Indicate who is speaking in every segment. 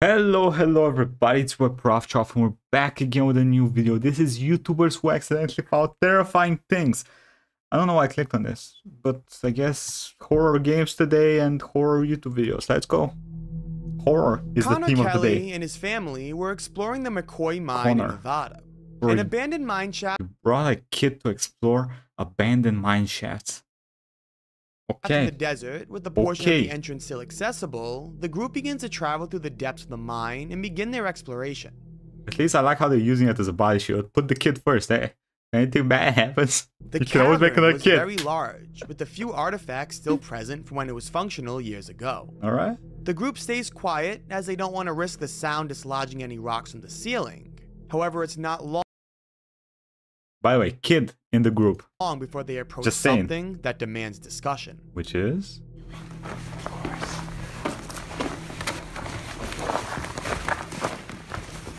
Speaker 1: Hello, hello everybody, it's WebProfChoff and we're back again with a new video. This is YouTubers who accidentally found terrifying things. I don't know why I clicked on this, but I guess horror games today and horror YouTube videos. Let's go. Horror is
Speaker 2: Connor
Speaker 1: the theme
Speaker 2: Kelly
Speaker 1: of the day.
Speaker 2: and his family were exploring the McCoy mine
Speaker 1: Connor.
Speaker 2: in Nevada. An abandoned mine shaft
Speaker 1: brought a kid to explore abandoned mine shafts.
Speaker 2: In
Speaker 1: Okay,
Speaker 2: the desert, with the portion of the entrance still accessible, the group begins to travel through the depths of the mine and begin their exploration.
Speaker 1: at least I like how they're using it as a body shield. Put the kid first, eh? Anything bad happens,
Speaker 2: The
Speaker 1: you can always make another
Speaker 2: was
Speaker 1: kid.
Speaker 2: very large, with a few artifacts still present from when it was functional years ago.
Speaker 1: Alright?
Speaker 2: The group stays quiet as they don't want to risk the sound dislodging any rocks from the ceiling. However, it's not long
Speaker 1: By the way, kid in the group, Long
Speaker 2: before they approach
Speaker 1: Just saying.
Speaker 2: something that demands discussion.
Speaker 1: which is...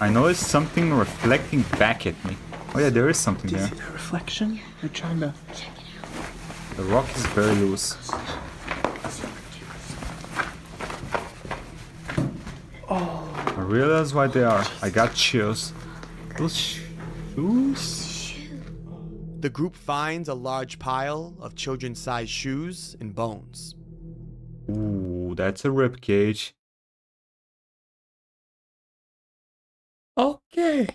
Speaker 1: I noticed something reflecting back at me. Oh yeah, there is something
Speaker 3: Do you
Speaker 1: there.
Speaker 3: see that reflection? They're trying to.
Speaker 1: The rock is very loose.
Speaker 3: Oh,
Speaker 1: I realize why they are. I got chills. Those shoes?
Speaker 2: The group finds a large pile of children's sized shoes and bones.
Speaker 1: Ooh, that's a rib cage. Okay.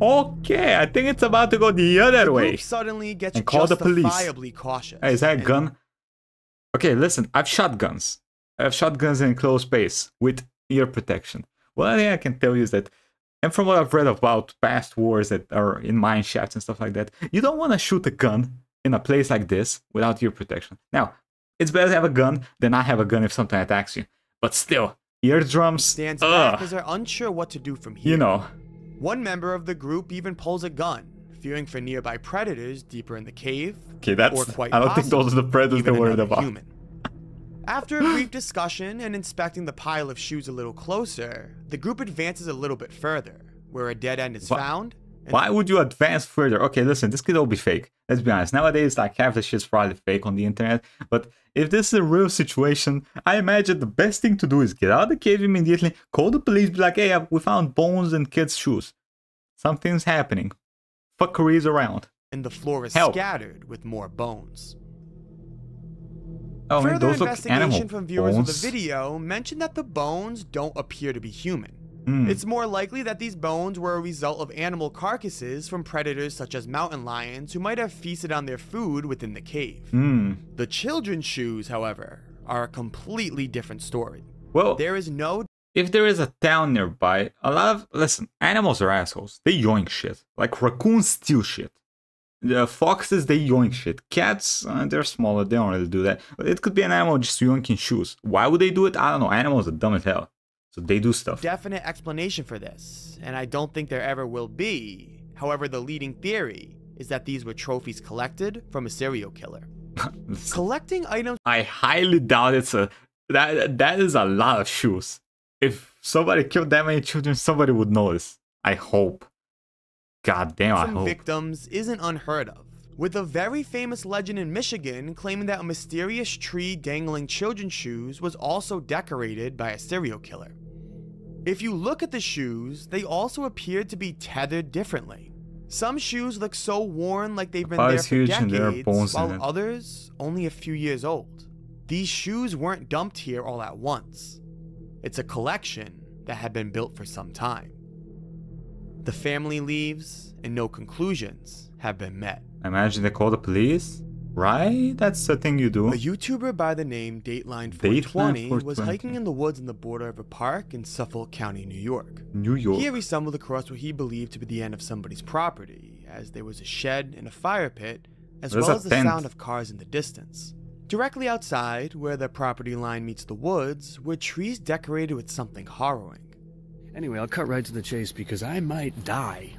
Speaker 1: Okay, I think it's about to go the other
Speaker 2: The
Speaker 1: way.
Speaker 2: suddenly gets
Speaker 1: And call the police.
Speaker 2: cautious.
Speaker 1: Hey, is that a gun? Okay, listen, I've shot guns. I've shot guns in close space with ear protection. One thing I can tell you is that, and from what I've read about past wars that are in mine shafts and stuff like that, you don't want to shoot a gun in a place like this without your protection. Now, it's better to have a gun than not have a gun if something attacks you. But still, eardrums,
Speaker 2: Stands back
Speaker 1: ugh,
Speaker 2: as they're unsure what to do from here.
Speaker 1: you know.
Speaker 2: One member of the group even pulls a gun, fearing for nearby predators deeper in the cave.
Speaker 1: Okay, that's.
Speaker 2: or quite
Speaker 1: I don't think those are the predators
Speaker 2: even
Speaker 1: they're worried about.
Speaker 2: Human. After a brief discussion and inspecting the pile of shoes a little closer, the group advances a little bit further, where a dead end is
Speaker 1: Wha-
Speaker 2: found.
Speaker 1: Why would you advance further? Okay, listen, this could all be fake. Let's be honest. Nowadays, like half the shit's probably fake on the internet. But if this is a real situation, I imagine the best thing to do is get out of the cave immediately, call the police, be like, hey, uh, we found bones and kids' shoes. Something's happening. Fuckery's around.
Speaker 2: and the floor is
Speaker 1: Help.
Speaker 2: scattered with more bones.
Speaker 1: Oh, man,
Speaker 2: Further
Speaker 1: those look
Speaker 2: investigation
Speaker 1: animal
Speaker 2: from viewers
Speaker 1: bones.
Speaker 2: of the video mentioned that the bones don't appear to be human.
Speaker 1: Hmm.
Speaker 2: It's more likely that these bones were a result of animal carcasses from predators such as mountain lions who might have feasted on their food within the cave.
Speaker 1: Hmm.
Speaker 2: The children's shoes, however, are a completely different story.
Speaker 1: Well,
Speaker 2: There is no
Speaker 1: if there is a town nearby, a lot of listen, animals are assholes. They yoink shit. Like raccoons steal shit. The foxes they yoink shit. Cats, uh, they're smaller. They don't really do that. But it could be an animal just yoinking shoes. Why would they do it? I don't know. Animals are dumb as hell, so they do stuff.
Speaker 2: definite explanation for this, and I don't think there ever will be. However, the leading theory is that these were trophies collected from a serial killer. Collecting items
Speaker 1: I highly doubt it's a that that is a lot of shoes. If somebody killed that many children, somebody would notice. I hope. God damn, I
Speaker 2: from
Speaker 1: hope.
Speaker 2: victims isn't unheard of, with a very famous legend in Michigan claiming that a mysterious tree dangling children's shoes was also decorated by a serial killer. If you look at the shoes, they also appeared to be tethered differently. Some shoes look so worn like they've been there for decades, while others only a few years old. These shoes weren't dumped here all at once. It's a collection that had been built for some time. The family leaves, and no conclusions have been met.
Speaker 1: I imagine they call the police, right? That's the thing you do.
Speaker 2: A YouTuber by the name Dateline
Speaker 1: Dateline
Speaker 2: 420 was hiking in the woods in the border of a park in Suffolk County, New York.
Speaker 1: New York.
Speaker 2: Here he stumbled across what he believed to be the end of somebody's property, as there was a shed and a fire pit, as
Speaker 1: There's
Speaker 2: well as the
Speaker 1: tent.
Speaker 2: sound of cars in the distance. Directly outside, where the property line meets the woods, were trees decorated with something harrowing.
Speaker 3: Anyway, I'll cut right to the chase because I might die.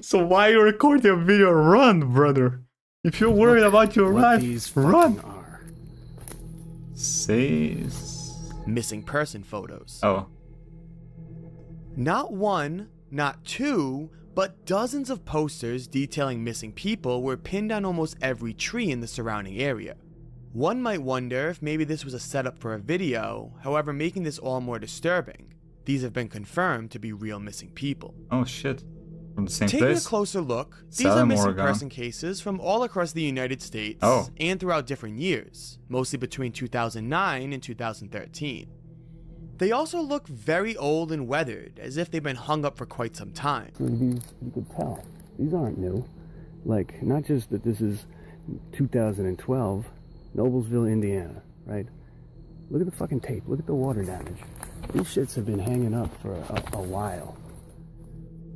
Speaker 1: so why you recording a video? Run, brother. If you're worried about your
Speaker 3: what
Speaker 1: life,
Speaker 3: these
Speaker 1: run.
Speaker 3: fucking are.
Speaker 1: Says.
Speaker 2: Missing person photos.
Speaker 1: Oh,
Speaker 2: Not one, not two, but dozens of posters detailing missing people were pinned on almost every tree in the surrounding area. One might wonder if maybe this was a setup for a video, however, making this all more disturbing. These have been confirmed to be real missing people.
Speaker 1: Oh shit. From the same
Speaker 2: Taking
Speaker 1: place?
Speaker 2: a closer look, these
Speaker 1: Salem,
Speaker 2: are missing
Speaker 1: Oregon.
Speaker 2: person cases from all across the United States
Speaker 1: Oh.
Speaker 2: and throughout different years, mostly between 2009 and 2013. They also look very old and weathered, as if they've been hung up for quite some time.
Speaker 3: These, you could tell. These aren't new. Like, not just that this is 2012, Noblesville, Indiana, right? Look at the fucking tape. Look at the water damage. These shits have been hanging up for a, a while.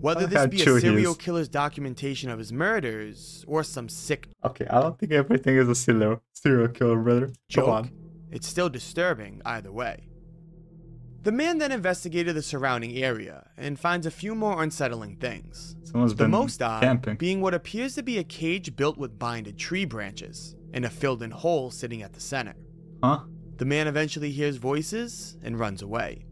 Speaker 2: Whether this be a serial killer's documentation of his murders or some sick
Speaker 1: Okay, I don't think everything is a serial serial killer, brother. Come
Speaker 2: joke,
Speaker 1: on.
Speaker 2: it's still disturbing either way. The man then investigated the surrounding area and finds a few more unsettling things.
Speaker 1: Someone's
Speaker 2: The
Speaker 1: been
Speaker 2: most odd
Speaker 1: camping.
Speaker 2: being what appears to be a cage built with binded tree branches and a filled in hole sitting at the center.
Speaker 1: Huh?
Speaker 2: The man eventually hears voices and runs away.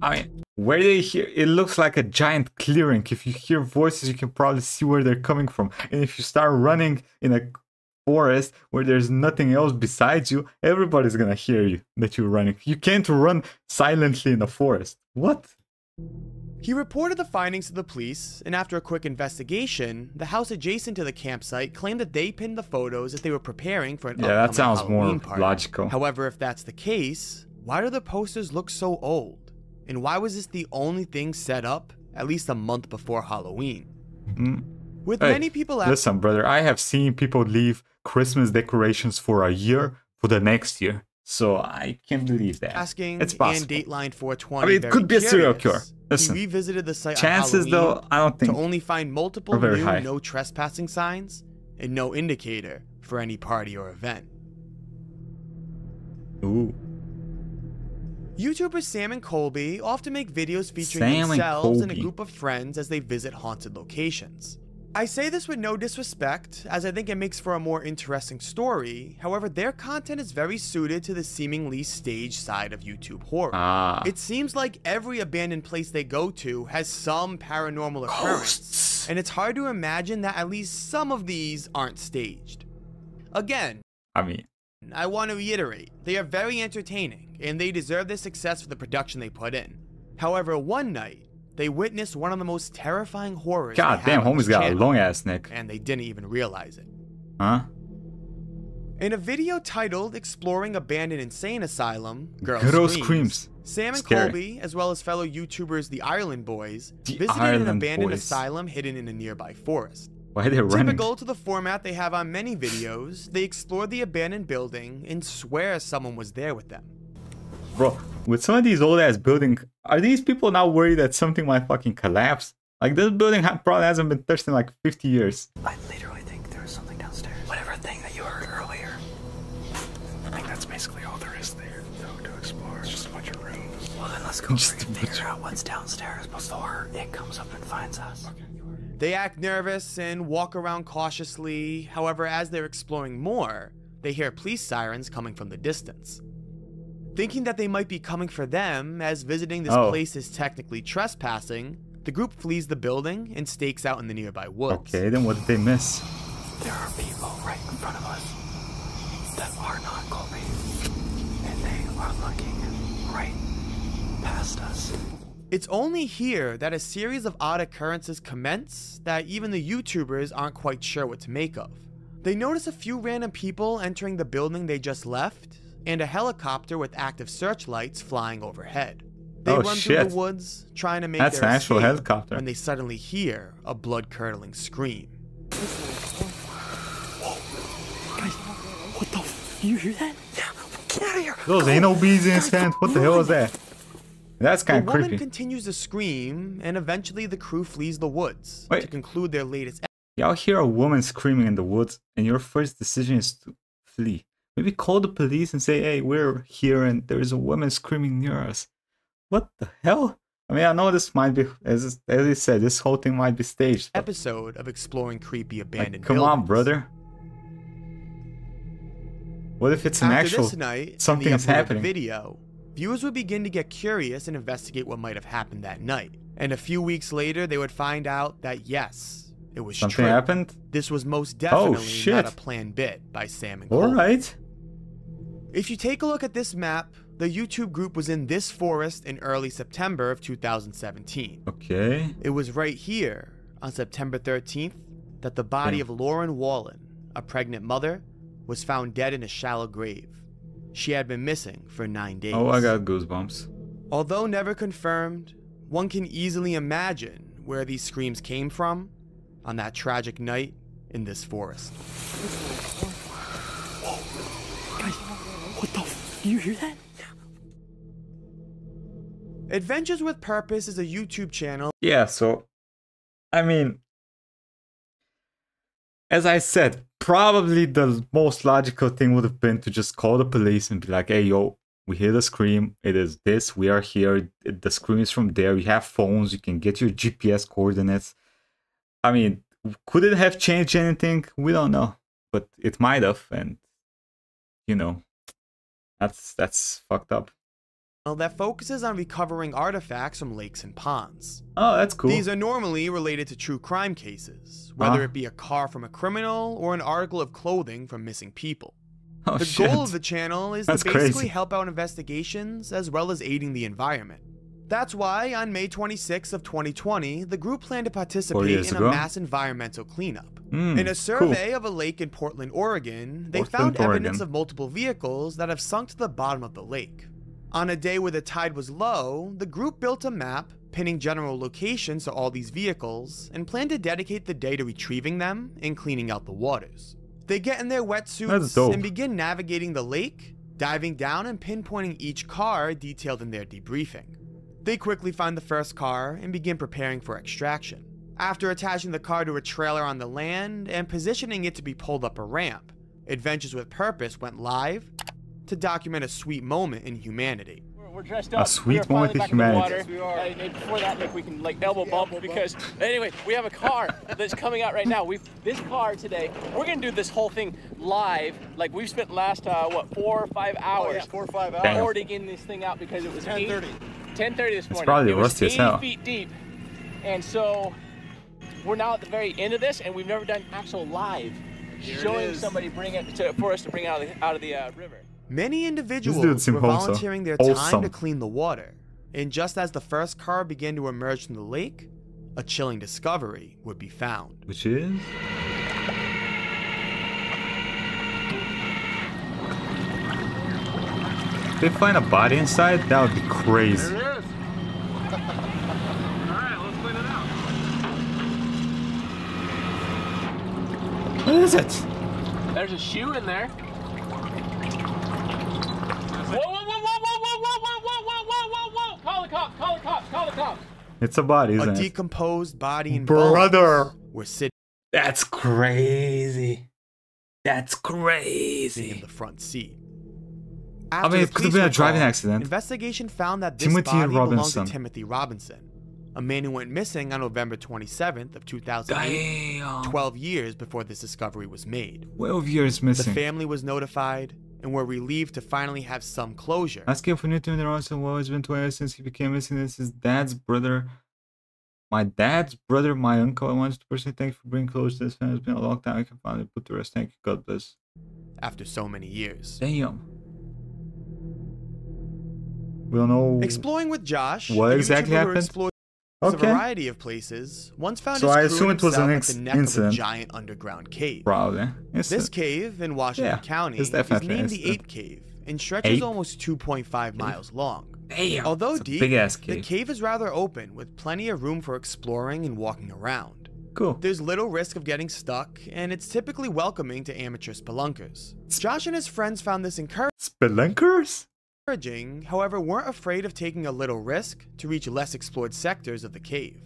Speaker 1: I mean, where they hear it looks like a giant clearing. If you hear voices, you can probably see where they're coming from. And if you start running in a forest where there's nothing else besides you, everybody's gonna hear you that you're running. You can't run silently in a forest. What?
Speaker 2: He reported the findings to the police, and after a quick investigation, the house adjacent to the campsite claimed that they pinned the photos that they were preparing for an
Speaker 1: Yeah, that sounds more
Speaker 2: party.
Speaker 1: logical.
Speaker 2: However, if that's the case, why do the posters look so old? And why was this the only thing set up at least a month before Halloween?
Speaker 1: Mm.
Speaker 2: With
Speaker 1: Hey,
Speaker 2: many people at
Speaker 1: Listen, brother, I have seen people leave Christmas decorations for a year for the next year. So I can't believe that.
Speaker 2: asking
Speaker 1: it's possible. and.
Speaker 2: Dateline 420
Speaker 1: I mean, it could be a serial killer. Listen,
Speaker 2: he revisited the site on
Speaker 1: Chances, though, I don't think.
Speaker 2: to only find multiple
Speaker 1: very
Speaker 2: new
Speaker 1: high.
Speaker 2: no trespassing signs and no indicator for any party or event.
Speaker 1: Ooh.
Speaker 2: YouTubers Sam and Colby often make videos featuring
Speaker 1: Sam
Speaker 2: themselves and a group of friends as they visit haunted locations. I say this with no disrespect, as I think it makes for a more interesting story. However, their content is very suited to the seemingly staged side of YouTube horror.
Speaker 1: Ah.
Speaker 2: It seems like every abandoned place they go to has some paranormal occurrence,
Speaker 1: Ghosts.
Speaker 2: and it's hard to imagine that at least some of these aren't staged. Again,
Speaker 1: I mean,
Speaker 2: I want to reiterate, they are very entertaining, and they deserve the success for the production they put in. However, one night, they witnessed one of the most terrifying horrors.
Speaker 1: god damn, homie's got a long ass neck.
Speaker 2: and they didn't even realize it.
Speaker 1: Huh?
Speaker 2: In a video titled Exploring Abandoned Insane Asylum, Girl,
Speaker 1: Girl
Speaker 2: Screams,
Speaker 1: Screams.
Speaker 2: Sam and
Speaker 1: Scary.
Speaker 2: Colby, as well as fellow YouTubers The Ireland Boys,
Speaker 1: The
Speaker 2: visited an abandoned
Speaker 1: Boys.
Speaker 2: asylum hidden in a nearby forest.
Speaker 1: Why are they running?
Speaker 2: Typical to the format they have on many videos, they explore the abandoned building and swear someone was there with them.
Speaker 1: Bro, with some of these old ass buildings, are these people now worried that something might fucking collapse? Like this building ha- probably hasn't been touched in like 50 years.
Speaker 4: I literally think there was something downstairs. Whatever thing that you heard earlier. I think that's basically all there is there, though, to explore. It's just a bunch of rooms. Well, then let's go
Speaker 1: Just
Speaker 4: and figure out what's downstairs before it comes up and finds us.
Speaker 2: They act nervous and walk around cautiously. However, as they're exploring more, they hear police sirens coming from the distance. Thinking that they might be coming for them, as visiting this
Speaker 1: Oh.
Speaker 2: place is technically trespassing, the group flees the building and stakes out in the nearby woods.
Speaker 1: Okay, then what did they miss?
Speaker 4: There are people right in front of us that are not Colby. And they are looking right past us.
Speaker 2: It's only here that a series of odd occurrences commence that even the YouTubers aren't quite sure what to make of. They notice a few random people entering the building they just left, and a helicopter with active searchlights flying overhead. They
Speaker 1: Oh,
Speaker 2: run through the woods, trying to make
Speaker 1: That's
Speaker 2: their
Speaker 1: an actual helicopter.
Speaker 2: when they suddenly hear a blood-curdling scream.
Speaker 4: What the f- You hear that? Get out of here.
Speaker 1: Those ain't no bees in his hand. What the hell is that? That's kind of creepy.
Speaker 2: The woman continues to scream, and eventually the crew flees the woods
Speaker 1: Wait.
Speaker 2: to conclude their latest
Speaker 1: Y'all hear a woman screaming in the woods, and your first decision is to flee. Maybe call the police and say, hey, we're here and there is a woman screaming near us. What the hell? I mean, I know this might be, as, as you said, this whole thing might be staged.
Speaker 2: episode of exploring creepy
Speaker 1: like,
Speaker 2: abandoned
Speaker 1: come on, brother. What if it's an
Speaker 2: After
Speaker 1: actual.
Speaker 2: this night,
Speaker 1: something is happening.
Speaker 2: Video, viewers would begin to get curious and investigate what might have happened that night. And a few weeks later, they would find out that yes, It was
Speaker 1: Something
Speaker 2: true.
Speaker 1: happened?
Speaker 2: This was most oh, definitely not a planned bit by Sam and Cole.
Speaker 1: Alright.
Speaker 2: If you take a look at this map, the YouTube group was in this forest in early September of 2017.
Speaker 1: Okay.
Speaker 2: It was right here, on September 13th, that the body
Speaker 1: Yeah.
Speaker 2: of Lauren Wallen, a pregnant mother, was found dead in a shallow grave. She had been missing for nine days.
Speaker 1: Oh, I got goosebumps.
Speaker 2: Although never confirmed, one can easily imagine where these screams came from on that tragic night in this forest.
Speaker 4: What you hear that?
Speaker 2: Adventures with Purpose is a YouTube channel
Speaker 1: Yeah, so I mean as I said, probably the most logical thing would have been to just call the police and be like, hey yo, we hear the scream, it is this, we are here, the scream is from there, you have phones, you can get your GPS coordinates. I mean, could it have changed anything? We don't know. But it might have, and you know, that's that's fucked up.
Speaker 2: Well, that focuses on recovering artifacts from lakes and ponds.
Speaker 1: Oh, that's cool.
Speaker 2: These are normally related to true crime cases, whether
Speaker 1: Ah.
Speaker 2: it be a car from a criminal or an article of clothing from missing people.
Speaker 1: oh,
Speaker 2: The
Speaker 1: shit.
Speaker 2: goal of the channel is
Speaker 1: That's
Speaker 2: to basically
Speaker 1: crazy.
Speaker 2: help out investigations as well as aiding the environment. That's why on May 26th of 2020, the group planned to participate in
Speaker 1: ago.
Speaker 2: a mass environmental cleanup.
Speaker 1: Mm,
Speaker 2: in a
Speaker 1: cool.
Speaker 2: survey of a lake in Portland, Oregon, they
Speaker 1: Portland,
Speaker 2: found evidence
Speaker 1: Oregon.
Speaker 2: of multiple vehicles that have sunk to the bottom of the lake. On a day where the tide was low, the group built a map pinning general locations to all these vehicles and planned to dedicate the day to retrieving them and cleaning out the waters. They get in their wetsuits and begin navigating the lake, diving down and pinpointing each car detailed in their debriefing. They quickly find the first car and begin preparing for extraction. After attaching the car to a trailer on the land and positioning it to be pulled up a ramp, Adventures with Purpose went live to document a sweet moment in humanity.
Speaker 5: We're, we're dressed
Speaker 1: A
Speaker 5: up.
Speaker 1: sweet
Speaker 5: we are finally
Speaker 1: moment of
Speaker 5: back in the
Speaker 1: humanity.
Speaker 5: water. Uh, and before that, like we can like elbow bump because anyway, we have a car that's coming out right now. We've this car today. We're gonna do this whole thing live. Like we've spent last uh, what four or five hours
Speaker 6: four or five hours.
Speaker 5: already getting this thing out because it was
Speaker 6: 10:30.
Speaker 5: 10:30 this morning.
Speaker 1: It's probably
Speaker 5: it was
Speaker 1: rusty as
Speaker 5: 80
Speaker 1: hell.
Speaker 5: feet deep, and so we're now at the very end of this, and we've never done actual live.
Speaker 6: Here
Speaker 5: Showing
Speaker 6: is.
Speaker 5: somebody bring it to, for us to bring out of the, out of the uh, river.
Speaker 2: Many individuals
Speaker 1: seemed
Speaker 2: were volunteering their time to clean the water, and just as the first car began to emerge from the lake, a chilling discovery would be found.
Speaker 1: Which is If they find a body inside, that would be crazy.
Speaker 6: There it is. Alright, let's clean it out.
Speaker 1: What is it?
Speaker 5: There's a shoe in there. Whoa, whoa, whoa, whoa, whoa, whoa, whoa, whoa, whoa, whoa, whoa, whoa, whoa! Call the cops! Call the cops! Call the cops!
Speaker 1: It's a body,
Speaker 2: A
Speaker 1: isn't it?
Speaker 2: decomposed body and
Speaker 1: Brother.
Speaker 2: bones were sitting
Speaker 1: That's crazy. That's crazy.
Speaker 2: in the front seat.
Speaker 1: I mean,
Speaker 2: the
Speaker 1: it could have been a driving
Speaker 2: called,
Speaker 1: accident.
Speaker 2: Investigation found that this
Speaker 1: Timothy
Speaker 2: body belonged
Speaker 1: Robinson.
Speaker 2: to Timothy Robinson, a man who went missing on November 27th of 2008,
Speaker 1: Damn.
Speaker 2: 12 years before this discovery was made.
Speaker 1: 12 years missing.
Speaker 2: The family was notified and were relieved to finally have some closure.
Speaker 1: Asking for Newton Robinson, well, it's been 12 years since he became missing. This is dad's brother. My dad's brother, my uncle. I wanted to personally thank you for bringing closure to this family. It's been a long time. I can finally put to rest. Thank you. God bless.
Speaker 2: After so many years.
Speaker 1: Damn. We don't know.
Speaker 2: Exploring with Josh,
Speaker 1: What exactly
Speaker 2: YouTuber
Speaker 1: happened?
Speaker 2: a variety of places, once found
Speaker 1: So I assume it was an ex-
Speaker 2: the neck
Speaker 1: incident.
Speaker 2: of a giant underground cave.
Speaker 1: Probably. It's
Speaker 2: This
Speaker 1: a-
Speaker 2: cave in Washington
Speaker 1: Yeah,
Speaker 2: County is named the. Ape Cave and stretches
Speaker 1: Ape?
Speaker 2: almost 2.5 miles long.
Speaker 1: Damn.
Speaker 2: Although deep,
Speaker 1: ass
Speaker 2: the
Speaker 1: cave.
Speaker 2: cave is rather open with plenty of room for exploring and walking around.
Speaker 1: Cool.
Speaker 2: There's little risk of getting stuck, and it's typically welcoming to amateur spelunkers. Josh and his friends found this encouraging.
Speaker 1: Spelunkers?
Speaker 2: Encouraging, however, weren't afraid of taking a little risk to reach less explored sectors of the cave.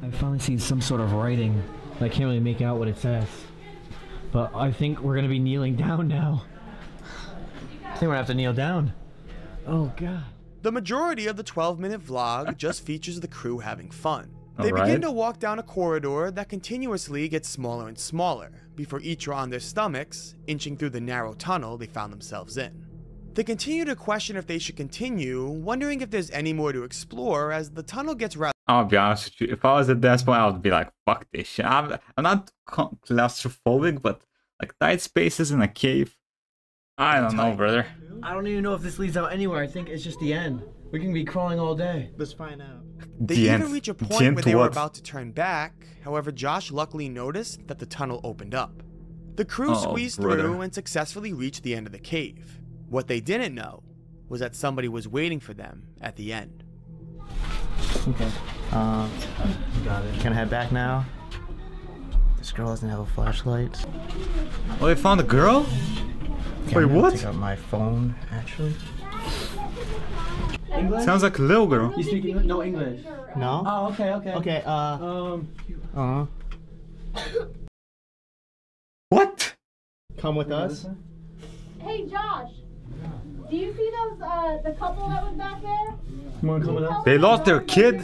Speaker 7: I've finally seen some sort of writing, but I can't really make out what it says. But I think we're gonna be kneeling down now. I think we're gonna have to kneel down. Oh god.
Speaker 2: The majority of the 12 minute vlog just features the crew having fun. They
Speaker 1: Alright.
Speaker 2: begin to walk down a corridor that continuously gets smaller and smaller before each are on their stomachs, inching through the narrow tunnel they found themselves in. They continue to question if they should continue, wondering if there's any more to explore as the tunnel gets rather
Speaker 1: I'll be honest with you. If I was at that point, I would be like, fuck this shit. I'm, I'm not claustrophobic, but like tight spaces in a cave. I don't know, brother.
Speaker 7: I don't even know if this leads out anywhere. I think it's just the end. We can be crawling all day.
Speaker 4: Let's find out.
Speaker 2: They
Speaker 1: The
Speaker 2: even
Speaker 1: end.
Speaker 2: reach a point
Speaker 1: end
Speaker 2: where
Speaker 1: to
Speaker 2: they were about to turn back. However, Josh luckily noticed that the tunnel opened up. The crew
Speaker 1: Oh,
Speaker 2: squeezed
Speaker 1: brother.
Speaker 2: through and successfully reached the end of the cave. What they didn't know was that somebody was waiting for them at the end.
Speaker 4: Okay. Um, got it. Can I head back now? This girl doesn't have a flashlight.
Speaker 1: Oh, they found a girl?
Speaker 4: Okay,
Speaker 1: Wait,
Speaker 4: I'm
Speaker 1: what?
Speaker 4: Take out my phone, actually.
Speaker 7: English?
Speaker 1: Sounds like a little girl.
Speaker 7: You speak English? No English.
Speaker 4: No.
Speaker 7: Oh, okay, okay.
Speaker 4: Okay. Uh.
Speaker 7: Um,
Speaker 4: Uh.
Speaker 1: What?
Speaker 4: Come with us.
Speaker 6: Hey Josh, do you see those uh the couple that was back there?
Speaker 7: you wanna come with?
Speaker 1: They lost their kid?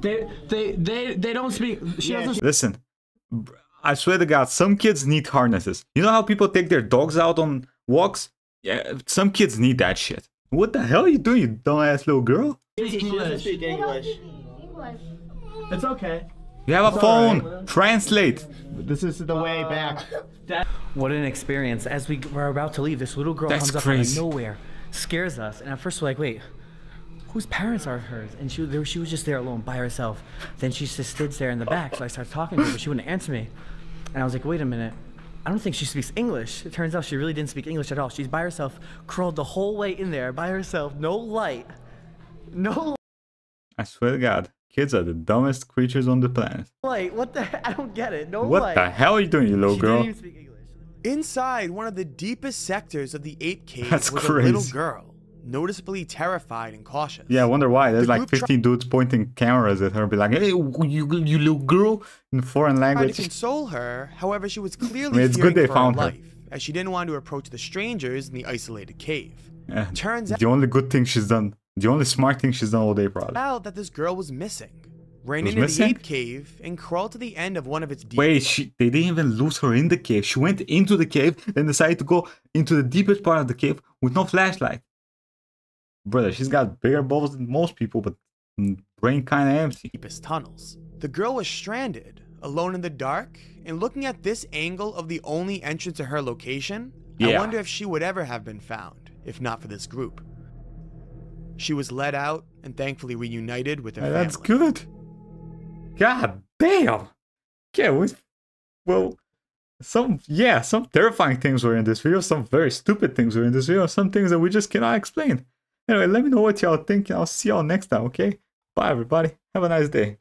Speaker 7: They, they, they, they don't speak. She
Speaker 4: Yeah,
Speaker 7: doesn't.
Speaker 1: Listen, I swear to God, some kids need harnesses. You know how people take their dogs out on walks? Yeah, some kids need that shit. What the hell are you doing, you dumbass little girl?
Speaker 7: speak English.
Speaker 4: speak English.
Speaker 6: English.
Speaker 7: It's okay.
Speaker 1: You have a
Speaker 7: It's
Speaker 1: phone.
Speaker 7: alright.
Speaker 1: Translate.
Speaker 4: This is the way uh, back.
Speaker 8: What an experience. As we were about to leave, this little girl
Speaker 1: That's
Speaker 8: comes
Speaker 1: crazy.
Speaker 8: up out of nowhere, scares us, and at first we're like, wait, whose parents are hers? And she, there, she was just there alone by herself. Then she just sits there in the back, so I started talking to her, but she wouldn't answer me. And I was like, wait a minute. I don't think she speaks English. It turns out she really didn't speak English at all. She's by herself, crawled the whole way in there by herself, no light. No
Speaker 1: I swear to God, kids are the dumbest creatures on the planet.
Speaker 8: light. What the heck? I don't get it. No
Speaker 1: What
Speaker 8: light.
Speaker 1: the hell are you doing, you little
Speaker 8: She
Speaker 1: girl?
Speaker 8: didn't even speak English.
Speaker 2: Inside one of the deepest sectors of the ape cave
Speaker 1: That's
Speaker 2: was a little girl, noticeably terrified and cautious.
Speaker 1: Yeah, I wonder why. There's
Speaker 2: The
Speaker 1: like 15 dudes pointing cameras at her and be like, hey, you, you little girl, in foreign language.
Speaker 2: tried to
Speaker 1: language.
Speaker 2: console her. However, she was clearly
Speaker 1: I mean, it's good they
Speaker 2: for
Speaker 1: found
Speaker 2: her
Speaker 1: her.
Speaker 2: life, as she didn't want to approach the strangers in the isolated cave.
Speaker 1: Yeah,
Speaker 2: Turns out
Speaker 1: the only good thing she's done, the only smart thing she's done all day, probably.
Speaker 2: out that this girl was missing. Ran into
Speaker 1: missing?
Speaker 2: the ape cave and crawled to the end of one of its deep
Speaker 1: Wait, she, they didn't even lose her in the cave. She went into the cave, then decided to go into the deepest part of the cave with no flashlight. Brother, she's got bigger balls than most people, but brain kind of empty.
Speaker 2: deepest tunnels. The girl was stranded, alone in the dark, and looking at this angle of the only entrance to her location, I wonder if she would ever have been found, if not for this group. She was let out and thankfully reunited with her family.
Speaker 1: That's good. God damn. Yeah, we, well, some yeah, some terrifying things were in this video, some very stupid things were in this video, some things that we just cannot explain. Anyway, let me know what y'all think. and I'll see y'all next time, okay? Bye everybody. Have a nice day.